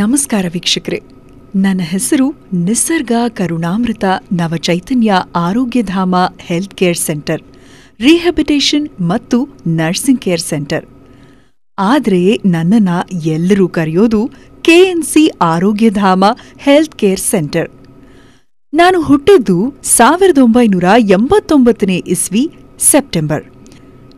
ನಮಸ್ಕಾರ ವೀಕ್ಷಕರೇ. ನನ್ನ ಹೆಸರು Nisarga Karunamrita Navachaitanya Arogyadhama health care centre, rehabilitation ಮತ್ತು ನರ್ಸಿಂಗ್ ಕೇರ್ ಸೆಂಟರ್. ಆದರೆ ನನ್ನನ್ನ ಎಲ್ಲರೂ ಕರೆಯೋದು KNC Arogyadhama health care centre. ನಾನು ಹುಟ್ಟಿದ್ದು ಸಾವಿರದ ಒಂಬೈನೂರ ಎಂಬತ್ತೊಂಬತ್ತನೇ ಇಸ್ವಿ ಸೆಪ್ಟೆಂಬರ್.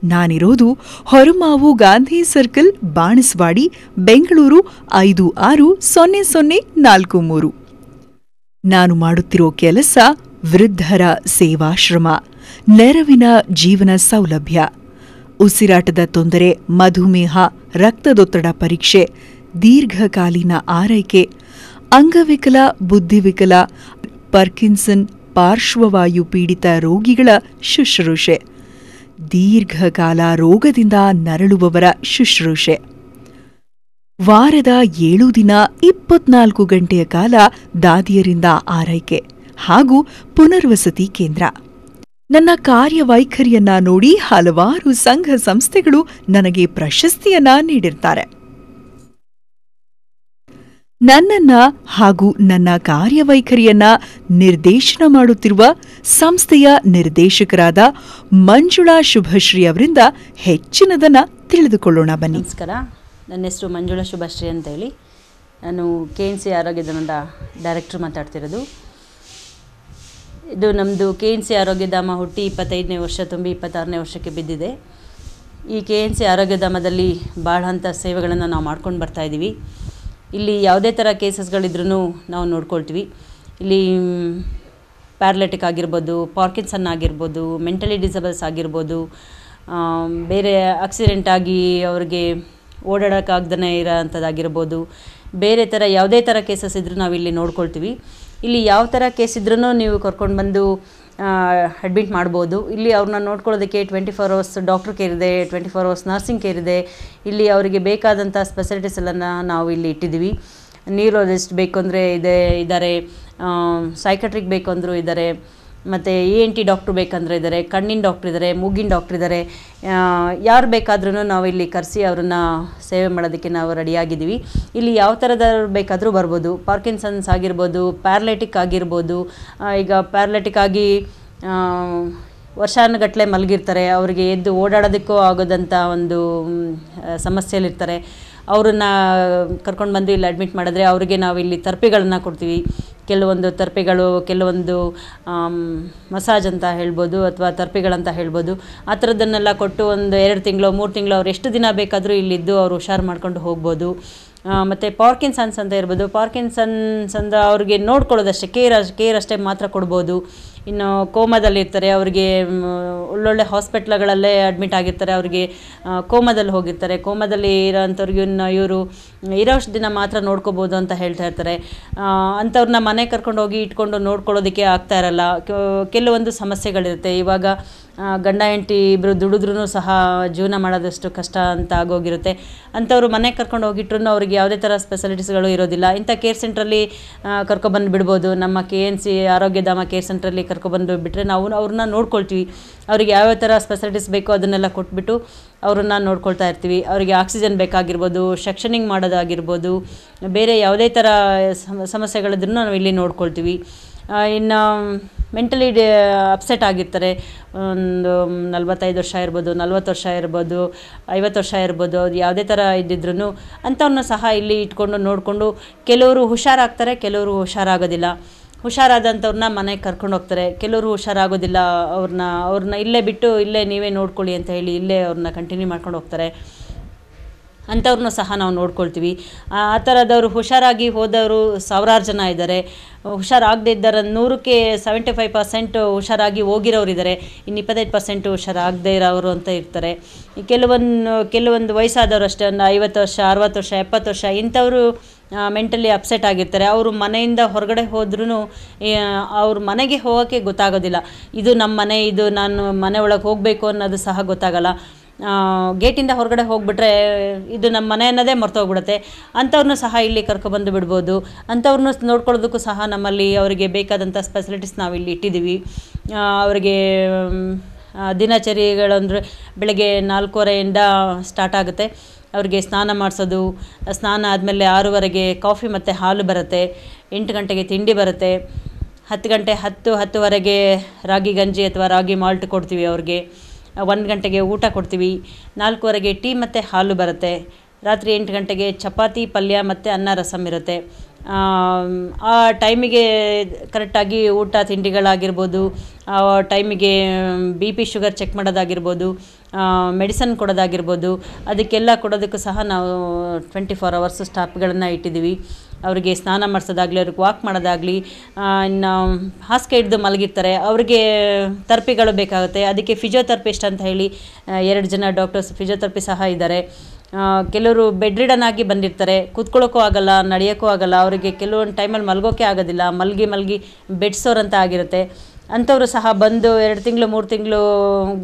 ನಾನಿರೋದು ಹೊರಮಾವು ಗಾಂಧಿ ಸರ್ಕಲ್ ಬಾಣಸ್ವಾಡಿ, ಬೆಂಗಳೂರು ಐದು ಆರು ಸೊನ್ನೆ ಸೊನ್ನೆ ನಾಲ್ಕು ಮೂರು. ನಾನು ಮಾಡುತ್ತಿರೋ ಕೆಲಸ ವೃದ್ಧರ ಸೇವಾಶ್ರಮ, ನೆರವಿನ ಜೀವನ ಸೌಲಭ್ಯ. ಉಸಿರಾಟದ ತೊಂದರೆ, ಮಧುಮೇಹ, ರಕ್ತದೊತ್ತಡ ಪರೀಕ್ಷೆ, ದೀರ್ಘಕಾಲೀನ ಆರೈಕೆ, ಅಂಗವಿಕಲ, ಬುದ್ಧಿವಿಕಲ, ಪರ್ಕಿನ್ಸನ್ ಪಾರ್ಶ್ವವಾಯು ಪೀಡಿತ ರೋಗಿಗಳ ಶುಶ್ರೂಷೆ. ದೀರ್ಘಕಾಲ ರೋಗದಿಂದ ನರಳುವವರ ಶುಶ್ರೂಷೆ. ವಾರದ ಏಳು ದಿನ ಇಪ್ಪತ್ನಾಲ್ಕು ಗಂಟೆಯ ಕಾಲ ದಾದಿಯರಿಂದ ಆರೈಕೆ ಹಾಗೂ ಪುನರ್ವಸತಿ ಕೇಂದ್ರ. ನನ್ನ ಕಾರ್ಯವೈಖರಿಯನ್ನ ನೋಡಿ ಹಲವಾರು ಸಂಘ ಸಂಸ್ಥೆಗಳು ನನಗೆ ಪ್ರಶಸ್ತಿಯನ್ನ ನೀಡಿರ್ತಾರೆ. ನನ್ನನ್ನ ಹಾಗೂ ನನ್ನ ಕಾರ್ಯವೈಖರಿಯನ್ನ ನಿರ್ದೇಶನ ಮಾಡುತ್ತಿರುವ ಸಂಸ್ಥೆಯ ನಿರ್ದೇಶಕರಾದ ಮಂಜುಳಾ ಶುಭಶ್ರೀ ಅವರಿಂದ ಹೆಚ್ಚಿನದನ್ನ ತಿಳಿದುಕೊಳ್ಳೋಣ ಬನ್ನಿ. ನಮಸ್ಕಾರ. ನನ್ನ ಹೆಸರು ಮಂಜುಳಾ ಶುಭಶ್ರೀ ಅಂತ ಹೇಳಿ. ನಾನು ಕೆ ಎನ್ ಸಿ ಆರೋಗ್ಯಧಾಮದ ಡೈರೆಕ್ಟ್ರ್ ಮಾತಾಡ್ತಿರೋದು. ಇದು ನಮ್ಮದು ಕೆ ಎನ್ ಸಿ ಆರೋಗ್ಯಧಾಮ ಹುಟ್ಟಿ ಇಪ್ಪತ್ತೈದನೇ ವರ್ಷ, ತುಂಬಿ ಇಪ್ಪತ್ತಾರನೇ ವರ್ಷಕ್ಕೆ ಬಿದ್ದಿದೆ. ಈ ಕೆ ಎನ್ ಸಿ ಆರೋಗ್ಯಧಾಮದಲ್ಲಿ ಭಾಳ ಹಂತ ಸೇವೆಗಳನ್ನು ನಾವು ಮಾಡ್ಕೊಂಡು ಬರ್ತಾಯಿದ್ದೀವಿ ಇಲ್ಲಿ ಯಾವುದೇ ಥರ ಕೇಸಸ್ಗಳಿದ್ರೂ ನಾವು ನೋಡ್ಕೊಳ್ತೀವಿ. ಇಲ್ಲಿ ಪ್ಯಾರಲೆಟಿಕ್ ಆಗಿರ್ಬೋದು ಪಾರ್ಕಿನ್ಸನ್ ಆಗಿರ್ಬೋದು ಮೆಂಟಲಿ ಡಿಸಬಲ್ಸ್ ಆಗಿರ್ಬೋದು ಬೇರೆ ಆಕ್ಸಿಡೆಂಟ್ ಆಗಿ ಅವ್ರಿಗೆ ಓಡಾಡೋಕ್ಕಾಗ್ದೇ ಇರೋ ಅಂಥದ್ದಾಗಿರ್ಬೋದು ಬೇರೆ ಥರ ಯಾವುದೇ ಥರ ಕೇಸಸ್ ನಾವು ಇಲ್ಲಿ ನೋಡ್ಕೊಳ್ತೀವಿ. ಇಲ್ಲಿ ಯಾವ ಥರ ಕೇಸ್ ಇದ್ರೂ ನೀವು ಕರ್ಕೊಂಡು ಬಂದು ಅಡ್ಮಿಟ್ ಮಾಡ್ಬೋದು. ಇಲ್ಲಿ ಅವ್ರನ್ನ ನೋಡ್ಕೊಳ್ಳೋದಕ್ಕೆ twenty four hours doctor care ಇದೆ twenty four hours nursing care ಇದೆ. ಇಲ್ಲಿ ಅವರಿಗೆ ಬೇಕಾದಂಥ ಸ್ಪೆಸಿಲಿಟೀಸ್ ಎಲ್ಲ ನಾವು ಇಲ್ಲಿ ಇಟ್ಟಿದ್ದೀವಿ. ನ್ಯೂರೋಲಜಿಸ್ಟ್ ಬೇಕು ಅಂದರೆ ಇದೆ, ಇದ್ದಾರೆ ಸೈಕಟ್ರಿಕ್ ಬೇಕು ಅಂದರೂ ಇದ್ದಾರೆ. ಮತ್ತು ಇ ಎನ್ ಟಿ ಡಾಕ್ಟ್ರು ಬೇಕಂದ್ರೆ ಇದ್ದಾರೆ ಕಣ್ಣಿನ ಡಾಕ್ಟ್ರ್ ಇದ್ದಾರೆ ಮೂಗಿನ ಡಾಕ್ಟ್ರ್ ಇದ್ದಾರೆ ಯಾರು ಬೇಕಾದ್ರೂ ನಾವು ಇಲ್ಲಿ ಕರೆಸಿ ಅವ್ರನ್ನ ಸೇವೆ ಮಾಡೋದಕ್ಕೆ ನಾವು ರೆಡಿಯಾಗಿದ್ದೀವಿ ಇಲ್ಲಿ ಯಾವ ಥರದವ್ರು ಬೇಕಾದರೂ ಬರ್ಬೋದು. ಪಾರ್ಕಿನ್ಸನ್ಸ್ ಆಗಿರ್ಬೋದು ಪ್ಯಾರ್ಲೆಟಿಕ್ ಆಗಿರ್ಬೋದು ಈಗ ಪ್ಯಾರ್ಲೆಟಿಕ್ ಆಗಿ ವರ್ಷಾನುಗಟ್ಟಲೆ ಮಲಗಿರ್ತಾರೆ, ಅವರಿಗೆ ಎದ್ದು ಓಡಾಡೋದಕ್ಕೂ ಆಗೋದಂಥ ಒಂದು ಸಮಸ್ಯೆಯಲ್ಲಿರ್ತಾರೆ. ಅವರನ್ನು ಕರ್ಕೊಂಡು ಬಂದು ಇಲ್ಲಿ ಅಡ್ಮಿಟ್ ಮಾಡಿದ್ರೆ ಅವರಿಗೆ ನಾವು ಇಲ್ಲಿ ತರ್ಪಿಗಳನ್ನು ಕೊಡ್ತೀವಿ. ಕೆಲವೊಂದು ತರ್ಪೆಗಳು, ಕೆಲವೊಂದು ಮಸಾಜ್ ಅಂತ ಹೇಳ್ಬೋದು ಅಥವಾ ತರ್ಪೆಗಳಂತ ಹೇಳ್ಬೋದು. ಆ ಥರದ್ದನ್ನೆಲ್ಲ ಕೊಟ್ಟು ಒಂದು ಎರಡು ತಿಂಗಳು, ಮೂರು ತಿಂಗಳು, ಅವ್ರು ಎಷ್ಟು ದಿನ ಬೇಕಾದರೂ ಇಲ್ಲಿದ್ದು ಅವರು ಹುಷಾರು ಮಾಡ್ಕೊಂಡು ಹೋಗ್ಬೋದು. ಮತ್ತು ಪಾರ್ಕಿನ್ಸನ್ಸ್ ಅಂತ ಇರ್ಬೋದು. ಪಾರ್ಕಿನ್ಸನ್ಸ್ ಅಂದ್ರೆ ಅವ್ರಿಗೆ ನೋಡ್ಕೊಳ್ಳೋದಷ್ಟೇ, ಕೇರ್ ಕೇರ್ ಅಷ್ಟೇ ಮಾತ್ರ ಕೊಡ್ಬೋದು. ಇನ್ನು ಕೋಮಾದಲ್ಲಿ ಇರ್ತಾರೆ ಅವರಿಗೆ ಒಳ್ಳೊಳ್ಳೆ ಹಾಸ್ಪಿಟ್ಲ್ಗಳಲ್ಲೇ ಅಡ್ಮಿಟ್ ಆಗಿರ್ತಾರೆ, ಅವ್ರಿಗೆ ಕೋಮಾದಲ್ಲಿ ಹೋಗಿರ್ತಾರೆ. ಕೋಮಾದಲ್ಲಿ ಇರೋಂಥವ್ರಿಗೆ ಇವರು ಇರೋಷ್ಟು ದಿನ ಮಾತ್ರ ನೋಡ್ಕೋಬೋದು ಅಂತ ಹೇಳ್ತಾ ಇರ್ತಾರೆ. ಅಂಥವ್ರನ್ನ ಮನೆ ಕರ್ಕೊಂಡು ಹೋಗಿ ಇಟ್ಕೊಂಡು ನೋಡ್ಕೊಳ್ಳೋದಕ್ಕೆ ಆಗ್ತಾ ಇರಲ್ಲ. ಕೆಲವೊಂದು ಸಮಸ್ಯೆಗಳಿರುತ್ತೆ. ಇವಾಗ ಗಂಡ ಹೆಂಡತಿ ಇಬ್ಬರು ದುಡಿದ್ರೂ ಸಹ ಜೀವನ ಮಾಡೋದಷ್ಟು ಕಷ್ಟ ಅಂತ ಆಗೋಗಿರುತ್ತೆ. ಅಂಥವ್ರು ಮನೆಗೆ ಕರ್ಕೊಂಡು ಹೋಗಿಟ್ರು ಅವ್ರಿಗೆ ಯಾವುದೇ ಥರ ಸ್ಪೆಷಾಲಿಟೀಸ್ಗಳು ಇರೋದಿಲ್ಲ. ಇಂಥ ಕೇರ್ ಸೆಂಟ್ರಲ್ಲಿ ಕರ್ಕೊಬಂದು ಬಿಡ್ಬೋದು. ನಮ್ಮ K N C Arogyadhama care ಸೆಂಟ್ರಲ್ಲಿ ಕರ್ಕೊಬಂದು ಬಿಟ್ಟರೆ ನಾವು ಅವ್ರನ್ನ ನೋಡ್ಕೊಳ್ತೀವಿ. ಅವ್ರಿಗೆ ಯಾವ್ಯಾವ ಥರ ಸ್ಪೆಷಾಲಿಟೀಸ್ ಬೇಕೋ ಅದನ್ನೆಲ್ಲ ಕೊಟ್ಬಿಟ್ಟು ಅವ್ರನ್ನ ನೋಡ್ಕೊಳ್ತಾ ಇರ್ತೀವಿ. ಅವರಿಗೆ ಆಕ್ಸಿಜನ್ ಬೇಕಾಗಿರ್ಬೋದು ಸೆಕ್ಷನಿಂಗ್ ಮಾಡೋದಾಗಿರ್ಬೋದು, ಬೇರೆ ಯಾವುದೇ ಥರ ಸಮ ಸಮಸ್ಯೆಗಳಿದ್ರೂ ನಾವು ಇಲ್ಲಿ ನೋಡ್ಕೊಳ್ತೀವಿ. ಇನ್ನು ಮೆಂಟಲಿ ಅಪ್ಸೆಟ್ ಆಗಿರ್ತಾರೆ. ಒಂದು ನಲ್ವತ್ತೈದು ವರ್ಷ ಇರ್ಬೋದು, ನಲ್ವತ್ತು ವರ್ಷ ಇರ್ಬೋದು, ಐವತ್ತು ವರ್ಷ ಇರ್ಬೋದು, ಅದು ಯಾವುದೇ ಥರ ಇದ್ದಿದ್ರು ಅಂಥವ್ರನ್ನ ಸಹ ಇಲ್ಲಿ ಇಟ್ಕೊಂಡು ನೋಡಿಕೊಂಡು ಕೆಲವರು ಹುಷಾರಾಗ್ತಾರೆ, ಕೆಲವರು ಹುಷಾರಾಗೋದಿಲ್ಲ. ಹುಷಾರಾದಂಥವ್ರನ್ನ ಮನೆಗೆ ಕರ್ಕೊಂಡು ಹೋಗ್ತಾರೆ. ಕೆಲವರು ಹುಷಾರಾಗೋದಿಲ್ಲ ಅವ್ರನ್ನ ಅವ್ರನ್ನ ಇಲ್ಲೇ ಬಿಟ್ಟು ಇಲ್ಲೇ ನೀವೇ ನೋಡ್ಕೊಳ್ಳಿ ಅಂತ ಹೇಳಿ ಇಲ್ಲೇ ಅವ್ರನ್ನ ಕಂಟಿನ್ಯೂ ಮಾಡ್ಕೊಂಡು ಹೋಗ್ತಾರೆ. ಅಂಥವ್ರನ್ನೂ ಸಹ ನಾವು ನೋಡ್ಕೊಳ್ತೀವಿ. ಆ ಥರದವರು ಹುಷಾರಾಗಿ ಹೋದವರು ಸಾವಿರಾರು ಜನ ಇದ್ದಾರೆ. ಹುಷಾರಾಗದೇ ಇದ್ದಾರೆ ನೂರಕ್ಕೆ ಸೆವೆಂಟಿ ಫೈವ್ ಪರ್ಸೆಂಟ್ ಹುಷಾರಾಗಿ ಹೋಗಿರೋರು ಇದ್ದಾರೆ. ಇನ್ನು ಇಪ್ಪತ್ತೈದು ಪರ್ಸೆಂಟ್ ಹುಷಾರಾಗದೇ ಇರೋರು ಅಂತ ಇರ್ತಾರೆ. ಕೆಲವೊಂದು ಕೆಲವೊಂದು ವಯಸ್ಸಾದವರು ಅಷ್ಟೇ, ಒಂದು ಐವತ್ತು ವರ್ಷ, ಅರವತ್ತು ವರ್ಷ, ಎಪ್ಪತ್ತು ವರ್ಷ, ಇಂಥವರು ಮೆಂಟಲಿ ಅಪ್ಸೆಟ್ ಆಗಿರ್ತಾರೆ. ಅವರು ಮನೆಯಿಂದ ಹೊರಗಡೆ ಹೋದ್ರೂ ಅವ್ರ ಮನೆಗೆ ಹೋಗೋಕ್ಕೆ ಗೊತ್ತಾಗೋದಿಲ್ಲ. ಇದು ನಮ್ಮ ಮನೆ ಇದು ನಾನು ಮನೆ ಒಳಗೆ ಹೋಗಬೇಕು ಅನ್ನೋದು ಸಹ ಗೊತ್ತಾಗಲ್ಲ. ಗೇಟಿಂದ ಹೊರಗಡೆ ಹೋಗಿಬಿಟ್ರೆ ಇದು ನಮ್ಮ ಮನೆ ಅನ್ನೋದೇ ಮರ್ತೋಗ್ಬಿಡುತ್ತೆ. ಅಂಥವ್ರನ್ನೂ ಸಹ ಇಲ್ಲಿ ಕರ್ಕೊಬಂದು ಬಿಡ್ಬೋದು. ಅಂಥವ್ರನ್ನ ನೋಡ್ಕೊಳ್ಳೋದಕ್ಕೂ ಸಹ ನಮ್ಮಲ್ಲಿ ಅವರಿಗೆ ಬೇಕಾದಂಥ ಸ್ಪೆಸಿಲಿಟೀಸ್ ನಾವು ಇಲ್ಲಿ ಇಟ್ಟಿದ್ದೀವಿ. ಅವರಿಗೆ ದಿನಚರಿಗಳಂದರೆ ಬೆಳಗ್ಗೆ ನಾಲ್ಕೂವರೆಯಿಂದ ಸ್ಟಾರ್ಟ್ ಆಗುತ್ತೆ. ಅವ್ರಿಗೆ ಸ್ನಾನ ಮಾಡಿಸೋದು, ಸ್ನಾನ ಆದಮೇಲೆ ಆರೂವರೆಗೆ ಕಾಫಿ ಮತ್ತು ಹಾಲು ಬರುತ್ತೆ. ಎಂಟು ಗಂಟೆಗೆ ತಿಂಡಿ ಬರುತ್ತೆ. ಹತ್ತು ಗಂಟೆ ಹತ್ತು, ಹತ್ತುವರೆಗೆ ರಾಗಿ ಗಂಜಿ ಅಥವಾ ರಾಗಿ ಮಾಲ್ಟ್ ಕೊಡ್ತೀವಿ ಅವ್ರಿಗೆ. ಒಂದು ಗಂಟೆಗೆ ಊಟ ಕೊಡ್ತೀವಿ. ನಾಲ್ಕುವರೆಗೆ ಟೀ ಮತ್ತು ಹಾಲು ಬರುತ್ತೆ. ರಾತ್ರಿ ಎಂಟು ಗಂಟೆಗೆ ಚಪಾತಿ, ಪಲ್ಯ ಮತ್ತು ಅನ್ನ ರಸಮ್ ಇರುತ್ತೆ. ಆ ಟೈಮಿಗೆ ಕರೆಕ್ಟಾಗಿ ಊಟ ತಿಂಡಿಗಳಾಗಿರ್ಬೋದು ಟೈಮಿಗೆ ಬಿ ಪಿ ಶುಗರ್ ಚೆಕ್ ಮಾಡೋದಾಗಿರ್ಬೋದು ಮೆಡಿಸನ್ ಕೊಡೋದಾಗಿರ್ಬೋದು, ಅದಕ್ಕೆಲ್ಲ ಕೊಡೋದಕ್ಕೂ ಸಹ ನಾವು ಟ್ವೆಂಟಿ ಫೋರ್ ಅವರ್ಸ್ ಸ್ಟಾಪ್ಗಳನ್ನು ಇಟ್ಟಿದ್ದೀವಿ. ಅವರಿಗೆ ಸ್ನಾನ ಮಾಡಿಸೋದಾಗಲಿ, ಅವ್ರಿಗೆ ವಾಕ್ ಮಾಡೋದಾಗಲಿ ಇನ್ನು ಹಾಸಿಗೆ ಹಿಡಿದು ಮಲಗಿರ್ತಾರೆ. ಅವ್ರಿಗೆ ಥೆರಪಿಗಳು ಬೇಕಾಗುತ್ತೆ. ಅದಕ್ಕೆ ಫಿಜಿಯೋಥೆರಪಿಸ್ಟ್ ಅಂತ ಹೇಳಿ ಎರಡು ಜನ ಡಾಕ್ಟರ್ಸ್ ಫಿಜಿಯೋಥೆರಪಿ ಸಹ ಇದ್ದಾರೆ. ಕೆಲವರು ಬೆಡ್ ರಿಡನ್ ಆಗಿ ಬಂದಿರ್ತಾರೆ. ಕೂತ್ಕೊಳ್ಳೋಕ್ಕೂ ಆಗಲ್ಲ, ನಡೆಯೋಕ್ಕೂ ಆಗಲ್ಲ. ಅವರಿಗೆ ಕೆಲವೊಂದು ಟೈಮಲ್ಲಿ ಮಲಗೋಕೆ ಆಗೋದಿಲ್ಲ. ಮಲಗಿ ಮಲಗಿ ಬೆಡ್ಸೋರಂತ ಆಗಿರುತ್ತೆ. ಅಂಥವರು ಸಹ ಬಂದು ಎರಡು ತಿಂಗಳು, ಮೂರು ತಿಂಗಳು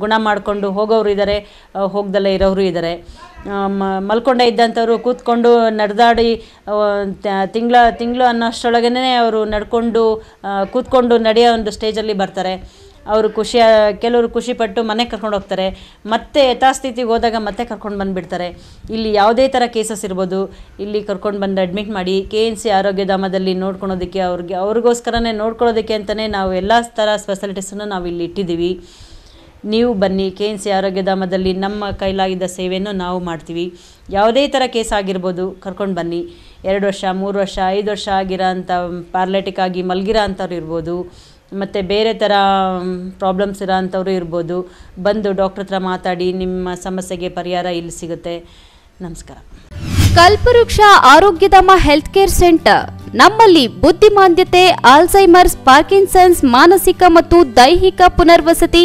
ಗುಣ ಮಾಡಿಕೊಂಡು ಹೋಗೋರು ಇದ್ದಾರೆ ಹೋಗ್ದಲ್ಲೇ ಇರೋರು ಇದ್ದಾರೆ ಮಲ್ಕೊಂಡೇ ಇದ್ದಂಥವ್ರು ಕೂತ್ಕೊಂಡು ನಡೆದಾಡಿ ತಿಂಗಳ, ತಿಂಗಳು ಅನ್ನೋಷ್ಟರೊಳಗೇ ಅವರು ನಡ್ಕೊಂಡು ಕೂತ್ಕೊಂಡು ನಡೆಯೋ ಒಂದು ಸ್ಟೇಜಲ್ಲಿ ಬರ್ತಾರೆ. ಅವರು ಖುಷಿಯ, ಕೆಲವರು ಖುಷಿಪಟ್ಟು ಮನೆಗೆ ಕರ್ಕೊಂಡು ಹೋಗ್ತಾರೆ. ಮತ್ತೆ ಯಥಾಸ್ಥಿತಿಗೆ ಹೋದಾಗ ಮತ್ತೆ ಕರ್ಕೊಂಡು ಬಂದುಬಿಡ್ತಾರೆ. ಇಲ್ಲಿ ಯಾವುದೇ ಥರ ಕೇಸಸ್ ಇರ್ಬೋದು. ಇಲ್ಲಿ ಕರ್ಕೊಂಡು ಬಂದು ಅಡ್ಮಿಟ್ ಮಾಡಿ, ಕೆ ಎನ್ ಸಿ ಆರೋಗ್ಯಧಾಮದಲ್ಲಿ ನೋಡ್ಕೊಳೋದಕ್ಕೆ ಅವ್ರಿಗೆ, ಅವ್ರಿಗೋಸ್ಕರನೇ ನೋಡ್ಕೊಳ್ಳೋದಕ್ಕೆ ಅಂತಲೇ ನಾವು ಎಲ್ಲ ಥರ ಫೆಸಿಲಿಟೀಸನ್ನು ನಾವು ಇಲ್ಲಿ ಇಟ್ಟಿದ್ದೀವಿ. ನೀವು ಬನ್ನಿ, ಕೆ ಎನ್ ಸಿ ಆರೋಗ್ಯಧಾಮದಲ್ಲಿ ನಮ್ಮ ಕೈಲಾಗಿದ್ದ ಸೇವೆಯನ್ನು ನಾವು ಮಾಡ್ತೀವಿ. ಯಾವುದೇ ಥರ ಕೇಸ್ ಆಗಿರ್ಬೋದು, ಕರ್ಕೊಂಡು ಬನ್ನಿ. ಎರಡು ವರ್ಷ, ಮೂರು ವರ್ಷ, ಐದು ವರ್ಷ ಆಗಿರೋ ಅಂಥ ಪ್ಯಾರ್ಲೆಟಿಕ್ ಆಗಿ ಮಲಗಿರೋ ಅಂಥವ್ರು ಇರ್ಬೋದು. ಮತ್ತು ಬೇರೆ ಥರ ಪ್ರಾಬ್ಲಮ್ಸ್ ಇರೋ ಅಂಥವ್ರು ಇರ್ಬೋದು. ಬಂದು ಡಾಕ್ಟ್ರ್ ಹತ್ರ ಮಾತಾಡಿ, ನಿಮ್ಮ ಸಮಸ್ಯೆಗೆ ಪರಿಹಾರ ಇಲ್ಲಿ ಸಿಗುತ್ತೆ. ನಮಸ್ಕಾರ. ಕಲ್ಪವೃಕ್ಷ ಆರೋಗ್ಯಧಾಮ ಹೆಲ್ತ್ ಕೇರ್ ಸೆಂಟರ್ ನಮ್ಮಲ್ಲಿ ಬುದ್ಧಿಮಾಂದ್ಯತೆ ಆಲ್ಝೈಮರ್ಸ್ ಪಾರ್ಕಿನ್ಸನ್ಸ್ ಮಾನಸಿಕ ಮತ್ತು ದೈಹಿಕ ಪುನರ್ವಸತಿ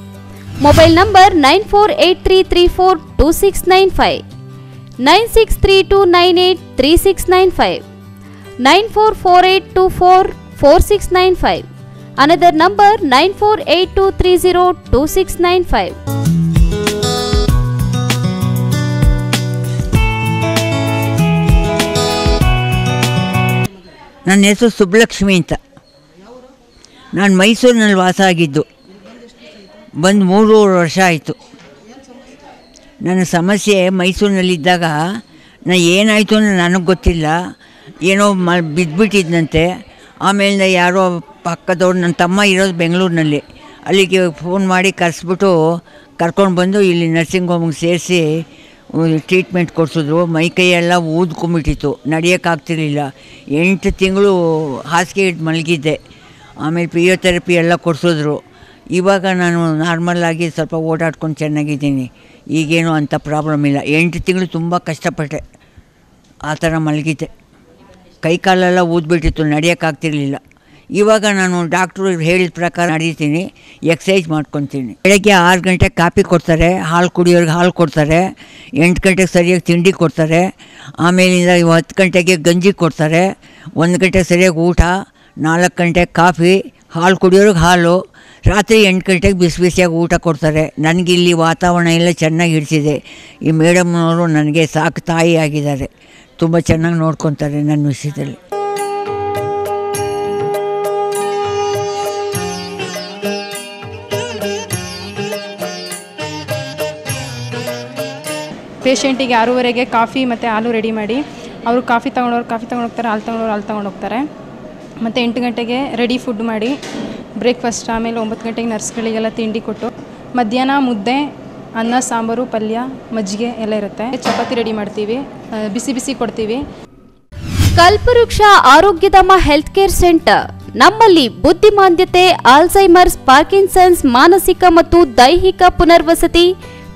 Mobile number nine four eight three three four two six nine five, nine six three two nine eight three six nine five, nine four four eight two four four six nine five another number nine four eight two three zero two six nine five. ನನ್ನ ಹೆಸರು ಸುಬ್ಬಲಕ್ಷ್ಮಿ ಅಂತ. ನಾನು ಮೈಸೂರಿನಲ್ಲಿ ವಾಸ ಆಗಿದ್ದು. ಬಂದು ಮೂರುವರೆ ವರ್ಷ ಆಯಿತು. ನನ್ನ ಸಮಸ್ಯೆ ಮೈಸೂರಿನಲ್ಲಿದ್ದಾಗ ನಾ ಏನಾಯಿತು ಅಂದರೆ ನನಗೆ ಗೊತ್ತಿಲ್ಲ. ಏನೋ ಮ ಬಿದ್ದುಬಿಟ್ಟಿದ್ದಂತೆ ಆಮೇಲೆ ಯಾರೋ ಪಕ್ಕದವ್ರು ನನ್ನ ತಮ್ಮ ಇರೋದು ಬೆಂಗಳೂರಿನಲ್ಲಿ. ಅಲ್ಲಿಗೆ ಫೋನ್ ಮಾಡಿ ಕರೆಸ್ಬಿಟ್ಟು ಕರ್ಕೊಂಡು ಬಂದು ಇಲ್ಲಿ ನರ್ಸಿಂಗ್ ಹೋಮ್ಗೆ ಸೇರಿಸಿ ಟ್ರೀಟ್ಮೆಂಟ್ ಕೊಡಿಸಿದ್ರು. ಮೈ ಕೈಯೆಲ್ಲ ಊದ್ಕೊಂಬಿಟ್ಟಿತ್ತು ನಡೆಯೋಕ್ಕಾಗ್ತಿರ್ಲಿಲ್ಲ ಎಂಟು ತಿಂಗಳು ಹಾಸಿಗೆ ಇಟ್ಟು ಮಲಗಿದ್ದೆ. ಆಮೇಲೆ ಫಿಯೋಥೆರಪಿ ಎಲ್ಲ ಕೊಡಿಸಿದ್ರು. ಇವಾಗ ನಾನು ನಾರ್ಮಲ್ಲಾಗಿ ಸ್ವಲ್ಪ ಓಡಾಡ್ಕೊಂಡು ಚೆನ್ನಾಗಿದ್ದೀನಿ. ಈಗೇನು ಅಂಥ ಪ್ರಾಬ್ಲಮ್ ಇಲ್ಲ. ಎಂಟು ತಿಂಗಳು ತುಂಬ ಕಷ್ಟಪಟ್ಟೆ. ಆ ಥರ ಮಲಗಿದ್ದೆ. ಕೈ ಕಾಲೆಲ್ಲ ಊದ್ಬಿಟ್ಟಿತ್ತು ನಡೆಯೋಕ್ಕಾಗ್ತಿರ್ಲಿಲ್ಲ ಇವಾಗ ನಾನು ಡಾಕ್ಟ್ರು ಹೇಳಿದ ಪ್ರಕಾರ ನಡೀತೀನಿ ಎಕ್ಸಸೈಸ್ ಮಾಡ್ಕೊತೀನಿ. ಬೆಳಗ್ಗೆ ಆರು ಗಂಟೆಗೆ ಕಾಪಿ ಕೊಡ್ತಾರೆ, ಹಾಲು ಕುಡಿಯೋರಿಗೆ ಹಾಲು ಕೊಡ್ತಾರೆ, ಎಂಟು ಗಂಟೆಗೆ ಸರಿಯಾಗಿ ತಿಂಡಿ ಕೊಡ್ತಾರೆ, ಆಮೇಲಿಂದ ಹತ್ತು ಗಂಟೆಗೆ ಗಂಜಿ ಕೊಡ್ತಾರೆ, ಒಂದು ಗಂಟೆಗೆ ಸರಿಯಾಗಿ ಊಟ, ನಾಲ್ಕು ಗಂಟೆಗೆ ಕಾಫಿ, ಹಾಲು ಕುಡಿಯೋರಿಗೆ ಹಾಲು ರಾತ್ರಿ ಎಂಟು ಗಂಟೆಗೆ ಬಿಸಿ ಬಿಸಿಯಾಗಿ ಊಟ ಕೊಡ್ತಾರೆ. ನನಗಿಲ್ಲಿ ವಾತಾವರಣ ಎಲ್ಲ ಚೆನ್ನಾಗಿ ಇಡ್ತಿದೆ ಈ ಮೇಡಮ್ನವರು ನನಗೆ ಸಾಕು ತಾಯಿ ಆಗಿದ್ದಾರೆ. ತುಂಬ ಚೆನ್ನಾಗಿ ನೋಡ್ಕೊತಾರೆ ನನ್ನ ವಿಷಯದಲ್ಲಿ. ಪೇಷಂಟಿಗೆ ಆರೂವರೆಗೆ ಕಾಫಿ ಮತ್ತು ಹಾಲು ರೆಡಿ ಮಾಡಿ. ಅವರು ಕಾಫಿ ತೊಗೊಂಡವ್ರು ಕಾಫಿ ತೊಗೊಂಡೋಗ್ತಾರೆ, ಹಾಲು ತೊಗೊಂಡವ್ರು ಹಾಲು ತೊಗೊಂಡು ಹೋಗ್ತಾರೆ ಮತ್ತು ಎಂಟು ಗಂಟೆಗೆ ರೆಡಿ ಫುಡ್ ಮಾಡಿ. ಬ್ರೇಕ್ಫಾಸ್ಟ್ ಆಮೇಲೆ ಒಂಬತ್ತು ಗಂಟೆಗೆ ನರ್ಸ್ಗಳಿಗೆಲ್ಲ ತಿಂಡಿ ಕೊಟ್ಟು ಮಧ್ಯಾಹ್ನ ಮುದ್ದೆ, ಅನ್ನ, ಸಾಂಬಾರು, ಪಲ್ಯ, ಮಜ್ಜಿಗೆ ಎಲ್ಲ ಇರುತ್ತೆ. ಚಪಾತಿ ರೆಡಿ ಮಾಡ್ತೀವಿ. ಬಿಸಿ ಬಿಸಿ ಕೊಡ್ತೀವಿ. ಕಲ್ಪವೃಕ್ಷ ಆರೋಗ್ಯಧಾಮ ಹೆಲ್ತ್ ಕೇರ್ ಸೆಂಟರ್. ನಮ್ಮಲ್ಲಿ ಬುದ್ಧಿಮಾಂದ್ಯತೆ, ಆಲ್ಝೈಮರ್ಸ್, ಪಾರ್ಕಿನ್ಸನ್ಸ್, ಮಾನಸಿಕ ಮತ್ತು ದೈಹಿಕ ಪುನರ್ವಸತಿ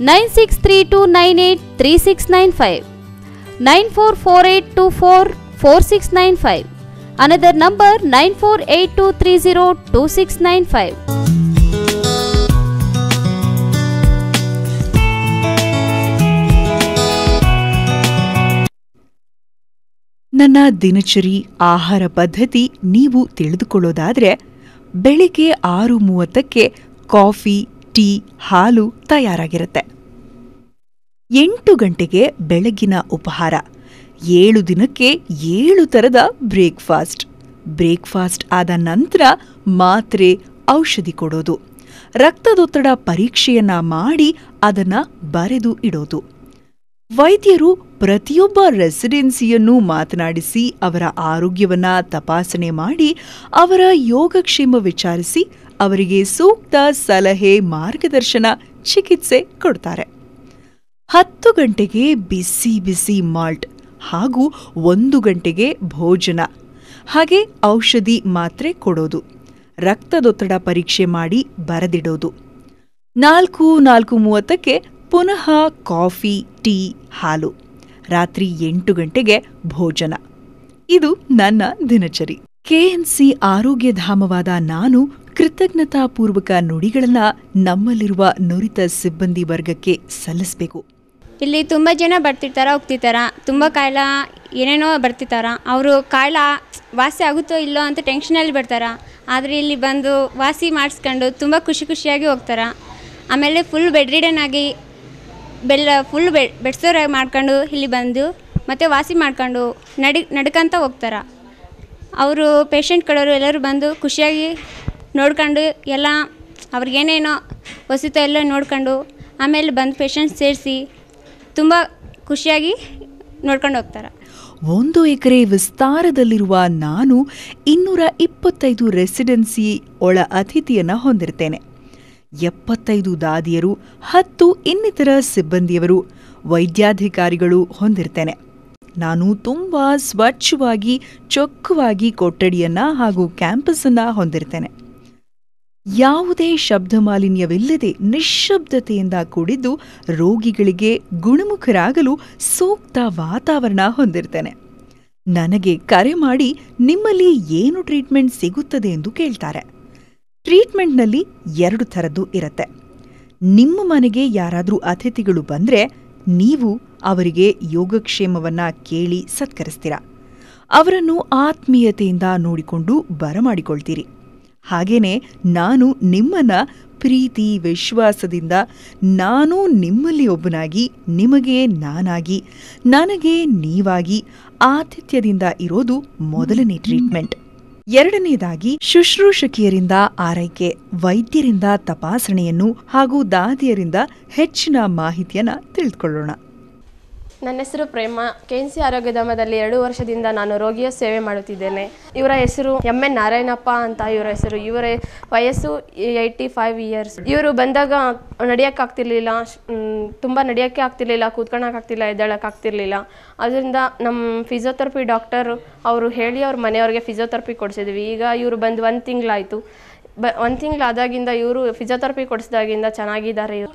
Nine six three two nine eight three six nine five, nine four four eight two four four six nine five another number nine four eight two three zero two six nine five. ನನ್ನ ದಿನಚರಿ ಆಹಾರ ಪದ್ಧತಿ ನೀವು ತಿಳಿದುಕೊಳ್ಳೋದಾದರೆ ಬೆಳಿಗ್ಗೆ ಆರು ಮೂವತ್ತಕ್ಕೆ coffee tea ಹಾಲು ತಯಾರಾಗಿರುತ್ತೆ. ಎಂಟು ಗಂಟೆಗೆ ಬೆಳಗಿನ ಉಪಹಾರ. ಏಳು ದಿನಕ್ಕೆ ಏಳು ಥರದ ಬ್ರೇಕ್ಫಾಸ್ಟ್. ಬ್ರೇಕ್ಫಾಸ್ಟ್ ಆದ ನಂತರ ಮಾತ್ರೆ, ಔಷಧಿ ಕೊಡೋದು. ರಕ್ತದೊತ್ತಡ ಪರೀಕ್ಷೆಯನ್ನ ಮಾಡಿ ಅದನ್ನ ಬರೆದು ಇಡೋದು. ವೈದ್ಯರು ಪ್ರತಿಯೊಬ್ಬ ರೆಸಿಡೆನ್ಸಿಯನ್ನು ಮಾತನಾಡಿಸಿ ಅವರ ಆರೋಗ್ಯವನ್ನ ತಪಾಸಣೆ ಮಾಡಿ ಅವರ ಯೋಗಕ್ಷೇಮ ವಿಚಾರಿಸಿ ಅವರಿಗೆ ಸೂಕ್ತ ಸಲಹೆ, ಮಾರ್ಗದರ್ಶನ, ಚಿಕಿತ್ಸೆ ಕೊಡ್ತಾರೆ. ಹತ್ತು ಗಂಟೆಗೆ ಬಿಸಿ ಬಿಸಿ ಮಾಲ್ಟ್ ಹಾಗೂ ಒಂದು ಗಂಟೆಗೆ ಭೋಜನ. ಹಾಗೆ ಔಷಧಿ ಮಾತ್ರೆ ಕೊಡೋದು. ರಕ್ತದೊತ್ತಡ ಪರೀಕ್ಷೆ ಮಾಡಿ ಬರೆದಿಡೋದು. ನಾಲ್ಕು ನಾಲ್ಕು ಮೂವತ್ತಕ್ಕೆ ಪುನಃ ಕಾಫಿ, ಟೀ, ಹಾಲು. ರಾತ್ರಿ ಎಂಟು ಗಂಟೆಗೆ ಭೋಜನ. ಇದು ನನ್ನ ದಿನಚರಿ. ಕೆಎನ್ಸಿ ಆರೋಗ್ಯಧಾಮವಾದ ನಾನು ಕೃತಜ್ಞತಾಪೂರ್ವಕ ನುಡಿಗಳನ್ನ ನಮ್ಮಲ್ಲಿರುವ ನುರಿತ ಸಿಬ್ಬಂದಿ ವರ್ಗಕ್ಕೆ ಸಲ್ಲಿಸಬೇಕು. ಇಲ್ಲಿ ತುಂಬ ಜನ ಬರ್ತಿರ್ತಾರ, ಹೋಗ್ತಿರ್ತಾರ. ತುಂಬ ಕಾಯಿಲ ಏನೇನೋ ಬರ್ತಿರ್ತಾರ. ಅವರು ಕಾಯಿಲೆ ವಾಸಿ ಆಗುತ್ತೋ ಇಲ್ಲೋ ಅಂತ ಟೆನ್ಷನಲ್ಲಿ ಬರ್ತಾರ. ಆದರೆ ಇಲ್ಲಿ ಬಂದು ವಾಸಿ ಮಾಡಿಸ್ಕೊಂಡು ತುಂಬ ಖುಷಿ ಖುಷಿಯಾಗಿ ಹೋಗ್ತಾರ. ಆಮೇಲೆ ಫುಲ್ ಬೆಡ್ ರಿಡನ್ ಆಗಿ ಬೆಲ್ಲ ಫುಲ್ ಬೆಡ್ ಬೆಡ್ಸೋರ ಮಾಡ್ಕೊಂಡು ಇಲ್ಲಿ ಬಂದು ಮತ್ತೆ ವಾಸಿ ಮಾಡ್ಕೊಂಡು ನಡಿ, ನಡ್ಕಂತ ಹೋಗ್ತಾರ. ಅವರು ಪೇಷಂಟ್ ಎಲ್ಲರೂ ಬಂದು ಖುಷಿಯಾಗಿ ನೋಡ್ಕೊಂಡು ಎಲ್ಲ ಅವ್ರಿಗೇನೇನೋ ವಸತಿ ಎಲ್ಲ ನೋಡ್ಕೊಂಡು ಆಮೇಲೆ ಬಂದು ಪೇಷಂಟ್ ಸೇರಿಸಿ ತುಂಬ ಖುಷಿಯಾಗಿ ನೋಡ್ಕೊಂಡು ಹೋಗ್ತಾರೆ. ಒಂದು ಎಕರೆ ವಿಸ್ತಾರದಲ್ಲಿರುವ ನಾನು ಇನ್ನೂರ ಇಪ್ಪತ್ತೈದು ರೆಸಿಡೆನ್ಸಿ ಒಳ ಅತಿಥಿಯನ್ನು ಹೊಂದಿರ್ತೇನೆ. ಎಪ್ಪತ್ತೈದು ದಾದಿಯರು, ಹತ್ತು ಇನ್ನಿತರ ಸಿಬ್ಬಂದಿಯವರು, ವೈದ್ಯಾಧಿಕಾರಿಗಳು ಹೊಂದಿರ್ತೇನೆ. ನಾನು ತುಂಬ ಸ್ವಚ್ಛವಾಗಿ, ಚೊಕ್ಕವಾಗಿ ಕೊಠಡಿಯನ್ನು ಹಾಗೂ ಕ್ಯಾಂಪಸನ್ನು ಹೊಂದಿರ್ತೇನೆ. ಯಾವುದೇ ಶಬ್ದ ಮಾಲಿನ್ಯವಿಲ್ಲದೆ ನಿಶ್ಶಬ್ದತೆಯಿಂದ ಕೂಡಿದ್ದು ರೋಗಿಗಳಿಗೆ ಗುಣಮುಖರಾಗಲು ಸೂಕ್ತ ವಾತಾವರಣ ಹೊಂದಿರ್ತೇನೆ. ನನಗೆ ಕರೆ ಮಾಡಿ ನಿಮ್ಮಲ್ಲಿ ಏನು ಟ್ರೀಟ್ಮೆಂಟ್ ಸಿಗುತ್ತದೆ ಎಂದು ಕೇಳ್ತಾರೆ. ಟ್ರೀಟ್ಮೆಂಟ್ನಲ್ಲಿ ಎರಡು ಥರದ್ದು ಇರುತ್ತೆ. ನಿಮ್ಮ ಮನೆಗೆ ಯಾರಾದರೂ ಅತಿಥಿಗಳು ಬಂದ್ರೆ ನೀವು ಅವರಿಗೆ ಯೋಗಕ್ಷೇಮವನ್ನ ಕೇಳಿ ಸತ್ಕರಿಸ್ತೀರ? ಅವರನ್ನು ಆತ್ಮೀಯತೆಯಿಂದ ನೋಡಿಕೊಂಡು ಬರಮಾಡಿಕೊಳ್ತೀರಿ. ಹಾಗೇನೆ ನಾನು ನಿಮ್ಮನ್ನ ಪ್ರೀತಿ ವಿಶ್ವಾಸದಿಂದ ನಾನು ನಿಮ್ಮಲ್ಲಿ ಒಬ್ಬನಾಗಿ, ನಿಮಗೆ ನಾನಾಗಿ, ನನಗೆ ನೀವಾಗಿ ಆತಿಥ್ಯದಿಂದ ಇರೋದು ಮೊದಲನೇ ಟ್ರೀಟ್ಮೆಂಟ್ ಎರಡನೇದಾಗಿ ಶುಶ್ರೂಷಕಿಯರಿಂದ ಆರೈಕೆ, ವೈದ್ಯರಿಂದ ತಪಾಸಣೆಯನ್ನು ಹಾಗೂ ದಾದಿಯರಿಂದ ಹೆಚ್ಚಿನ ಮಾಹಿತಿಯನ್ನು ತಿಳಿದುಕೊಳ್ಳೋಣ. ನನ್ನ ಹೆಸರು ಪ್ರೇಮ. ಕೆ ಎನ್ ಸಿ ಆರೋಗ್ಯಧಾಮದಲ್ಲಿ ಎರಡು ವರ್ಷದಿಂದ ನಾನು ರೋಗಿಯ ಸೇವೆ ಮಾಡುತ್ತಿದ್ದೇನೆ. ಇವರ ಹೆಸರು ಎಂ ಎನ್ ನಾರಾಯಣಪ್ಪ ಅಂತ, ಇವರ ಹೆಸರು ಇವರ ವಯಸ್ಸು ಏಯ್ಟಿ ಫೈವ್ ಇಯರ್ಸ್. ಇವರು ಬಂದಾಗ ನಡೆಯೋಕ್ಕಾಗ್ತಿರ್ಲಿಲ್ಲ ತುಂಬ ನಡೆಯೋಕ್ಕೆ ಆಗ್ತಿರ್ಲಿಲ್ಲ ಕೂತ್ಕೊಳ್ಳೋಕ್ಕಾಗ್ತಿಲ್ಲ ಎದ್ದೇಳೋಕ್ಕಾಗ್ತಿರ್ಲಿಲ್ಲ. ಅದರಿಂದ ನಮ್ಮ ಫಿಸಿಯೋಥೆರಪಿ ಡಾಕ್ಟರ್ ಅವರು ಹೇಳಿ ಅವ್ರ ಮನೆಯವ್ರಿಗೆ ಫಿಸಿಯೋಥೆರಪಿ ಕೊಡಿಸಿದ್ವಿ. ಈಗ ಇವರು ಬಂದು ಒಂದು ತಿಂಗಳಾಯಿತು. ಬ, ಒಂದು ತಿಂಗಳಾದಾಗಿಂದ ಇವರು ಫಿಸಿಯೋಥೆರಪಿ ಕೊಡಿಸಿದಾಗಿಂದ ಚೆನ್ನಾಗಿದ್ದಾರೆ ಇವರು.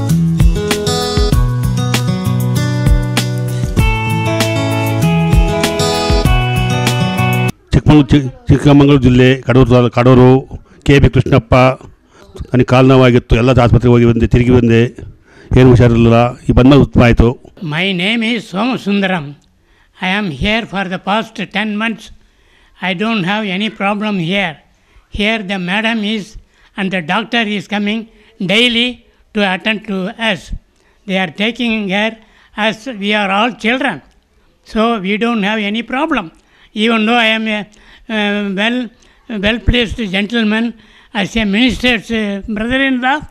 ಚಿ ಚಿಕ್ಕಮಗಳೂರು ಜಿಲ್ಲೆ ಕಡೂರು ಕಡೂರು ಕೆ ಬಿ ಕೃಷ್ಣಪ್ಪ ನನಗೆ ಕಾಲು ನೋವಾಗಿತ್ತು ಎಲ್ಲ ಆಸ್ಪತ್ರೆಗೆ ಹೋಗಿ ಬಂದೆ ತಿರುಗಿ ಬಂದೆ ಏನು ಹುಷಾರಿರಲಿಲ್ಲ ಈ ಬಂದ ಉತ್ತಮ ಆಯಿತು name is Soma Sundaram. I am here for the past 10 months. I don't have any problem here. Here the madam is and the doctor is coming daily to attend to us. They are taking care as we are all children. So we don't have any problem. Even though I am a uh, well well placed gentleman as a minister's uh, brother-in-law,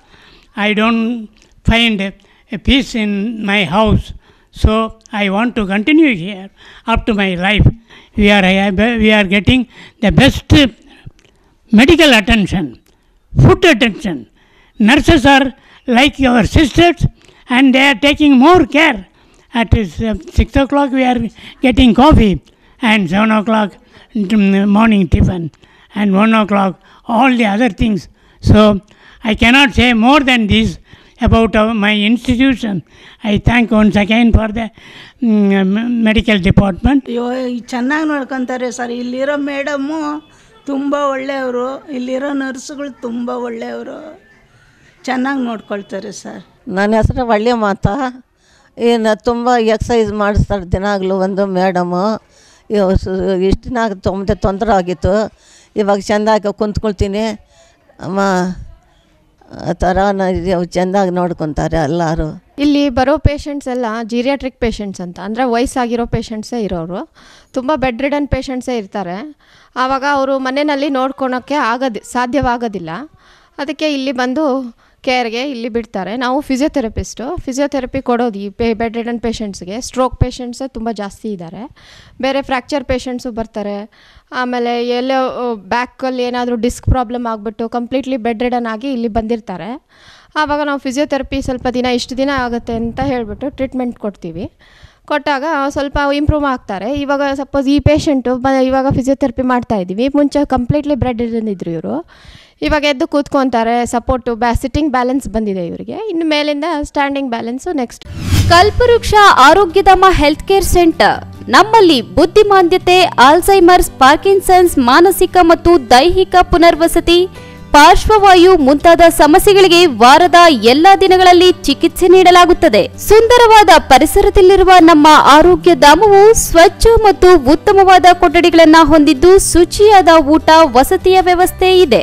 I don't find a peace in my house. So I want to continue here up to my life. We are we are getting the best medical attention, food attention. Nurses are like your sisters and they are taking more care. At uh, 6 o'clock we are getting coffee and 7 o'clock mm, morning tiffin and 1 o'clock all the other things. So I cannot say more than this about uh, my institution. I thank once again for the mm, medical department. ಅಯ್ಯೋ ಚೆನ್ನಾಗಿ ನೋಡ್ಕೊತಾರೆ sir ಇಲ್ಲಿರೋ madam ತುಂಬ ಒಳ್ಳೆಯವರು ಇಲ್ಲಿರೋ ನರ್ಸುಗಳು ತುಂಬ ಒಳ್ಳೆಯವರು ಚೆನ್ನಾಗಿ ನೋಡ್ಕೊಳ್ತಾರೆ ಸರ್ ನನ್ನ ಹೆಸರು ಒಳ್ಳೆ ಮಾತಾ ಏನು ತುಂಬ ಎಕ್ಸಸೈಸ್ ಮಾಡಿಸ್ತಾರೆ ದಿನಾಗಲೂ ಒಂದು ಮೇಡಮು ಇಷ್ಟು ದಿನ ತುಂಬ ತೊಂದರೆ ಆಗಿತ್ತು. ಇವಾಗ ಚೆಂದಾಗಿ ಕುಂತ್ಕೊಳ್ತೀನಿ. ಅಮ್ಮ, ಆ ಥರ ನ- ಚೆಂದಾಗಿ ನೋಡ್ಕೊತಾರೆ ಎಲ್ಲರೂ. ಇಲ್ಲಿ ಬರೋ ಪೇಷಂಟ್ಸ್ ಎಲ್ಲ ಜೀರಿಯಾಟ್ರಿಕ್ ಪೇಷಂಟ್ಸ್ ಅಂತ. ಅಂದರೆ ವಯಸ್ಸಾಗಿರೋ ಪೇಷಂಟ್ಸೇ ಇರೋರು. ತುಂಬ ಬೆಡ್ ರಿಡನ್ ಪೇಷಂಟ್ಸೇ ಇರ್ತಾರೆ. ಆವಾಗ ಅವರು ಮನೆಯಲ್ಲಿ ನೋಡ್ಕೊಳೋಕ್ಕೆ ಆಗೋದು, ಸಾಧ್ಯವಾಗೋದಿಲ್ಲ. ಅದಕ್ಕೆ ಇಲ್ಲಿ ಬಂದು ಕೇರ್ಗೆ ಇಲ್ಲಿ ಬಿಡ್ತಾರೆ. ನಾವು ಫಿಸಿಯೋಥೆರಪಿಸ್ಟು ಫಿಸಿಯೋಥೆರಪಿ ಕೊಡೋದು ಈ ಪೇ ಬೆಡ್ ರಿಡನ್ ಪೇಷಂಟ್ಸ್ಗೆ ಸ್ಟ್ರೋಕ್ ಪೇಷಂಟ್ಸೇ ತುಂಬ ಜಾಸ್ತಿ ಇದ್ದಾರೆ. ಬೇರೆ ಫ್ರ್ಯಾಕ್ಚರ್ ಪೇಷಂಟ್ಸು ಬರ್ತಾರೆ. ಆಮೇಲೆ ಎಲ್ಲೋ ಬ್ಯಾಕಲ್ಲಿ ಏನಾದರೂ ಡಿಸ್ಕ್ ಪ್ರಾಬ್ಲಮ್ ಆಗಿಬಿಟ್ಟು ಕಂಪ್ಲೀಟ್ಲಿ ಬೆಡ್ ರಿಡನ್ ಆಗಿ ಇಲ್ಲಿ ಬಂದಿರ್ತಾರೆ. ಆವಾಗ ನಾವು ಫಿಸಿಯೋಥೆರಪಿ ಸ್ವಲ್ಪ ದಿನ, ಇಷ್ಟು ದಿನ ಆಗುತ್ತೆ ಅಂತ ಹೇಳಿಬಿಟ್ಟು ಟ್ರೀಟ್ಮೆಂಟ್ ಕೊಡ್ತೀವಿ. ಕೊಟ್ಟಾಗ ಸ್ವಲ್ಪ ಇಂಪ್ರೂವ್ ಆಗ್ತಾರೆ. ಇವಾಗ ಸಪೋಸ್ ಈ ಪೇಷಂಟು ಬ ಇವಾಗ ಫಿಸಿಯೋಥೆರಪಿ ಮಾಡ್ತಾ ಇದ್ದೀವಿ ಮುಂಚೆ ಕಂಪ್ಲೀಟ್ಲಿ ಬ್ರೆಡ್ ಇದ್ರು ಇವರು. ಇವಾಗ ಎದ್ದು ಕೂತ್ಕೊಂತಾರೆ ಸಪೋರ್ಟು ಬ್ಯಾ ಸಿಟ್ಟಿಂಗ್ ಬ್ಯಾಲೆನ್ಸ್ ಬಂದಿದೆ ಇವರಿಗೆ. ಇನ್ನು ಮೇಲಿಂದ ಸ್ಟ್ಯಾಂಡಿಂಗ್ ಬ್ಯಾಲೆನ್ಸು ನೆಕ್ಸ್ಟ್ ಕಲ್ಪವೃಕ್ಷ ಆರೋಗ್ಯಧಾಮ ಹೆಲ್ತ್ ಕೇರ್ ಸೆಂಟರ್ ನಮ್ಮಲ್ಲಿ ಬುದ್ಧಿಮಾಂದ್ಯತೆ ಆಲ್ಝೈಮರ್ಸ್ ಪಾರ್ಕಿನ್ಸನ್ಸ್ ಮಾನಸಿಕ ಮತ್ತು ದೈಹಿಕ ಪುನರ್ವಸತಿ, ಪಾರ್ಶ್ವವಾಯು ಮುಂತಾದ ಸಮಸ್ಯೆಗಳಿಗೆ ವಾರದ ಎಲ್ಲಾ ದಿನಗಳಲ್ಲಿ ಚಿಕಿತ್ಸೆ ನೀಡಲಾಗುತ್ತದೆ. ಸುಂದರವಾದ ಪರಿಸರದಲ್ಲಿರುವ ನಮ್ಮ ಆರೋಗ್ಯ ಧಾಮವು ಸ್ವಚ್ಛ ಮತ್ತು ಉತ್ತಮವಾದ ಕೊಠಡಿಗಳನ್ನು ಹೊಂದಿದ್ದು ಶುಚಿಯಾದ ಊಟ, ವಸತಿಯ ವ್ಯವಸ್ಥೆ ಇದೆ.